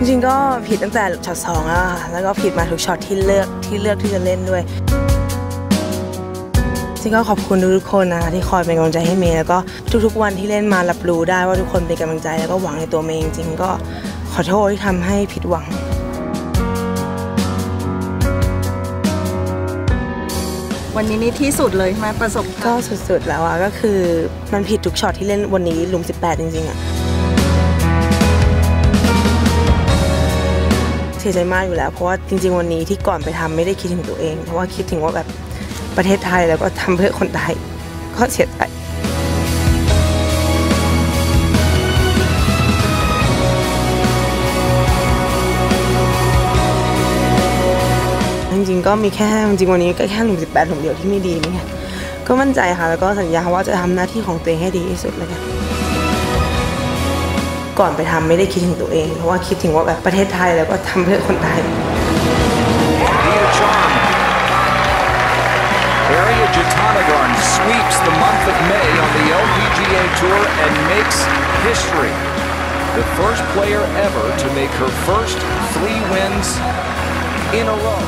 ผิดตั้งแต่ช็อตสองแล้วค่ะแล้วก็ผิดมาทุกช็อตที่เลือกที่เลือกที่จะเล่นด้วยจริงก็ขอบคุณทุกๆคนนะคะที่คอยเป็นกำลังใจให้เมย์แล้วก็ทุกๆวันที่เล่นมารับรู้ได้ว่าทุกคนเป็นกำลังใจแล้วก็หวังในตัวเมย์จริงๆก็ขอโทษที่ทำให้ผิดหวังวันนี้นี่ที่สุดเลยใช่ไหมประสบก็สุดๆแล้วอะก็คือมันผิดทุกช็อตที่เล่นวันนี้หลุม 18 จริงๆอะ เสียใจมากอยู่แล้ว เพราะว่าจริง ๆ วันนี้ที่ก่อนไปทำไม่ได้คิดถึงตัวเอง เพราะว่าคิดถึงว่าแบบประเทศไทยแล้วก็ทำเพื่อคนไทยก็เสียใจจริงๆก็มีแค่จริงวันนี้ก็แค่หลุม18หลุมเดียวที่ไม่ดีนี่ไงก็มั่นใจค่ะ แล้วก็สัญญาว่าจะทำหน้าที่ของตัวเองให้ดีที่สุดเลยค่ะ ก่อนไปทำไม่ได้คิดถึงตัวเอง เพราะว่าคิดถึงว่าแบบประเทศไทยแล้วก็ทำเพื่อคนไทย Dia Charm. Arya Jatanagarn sweeps the month of May on the LPGA Tour and makes history. The first player ever to make her first three wins in a row.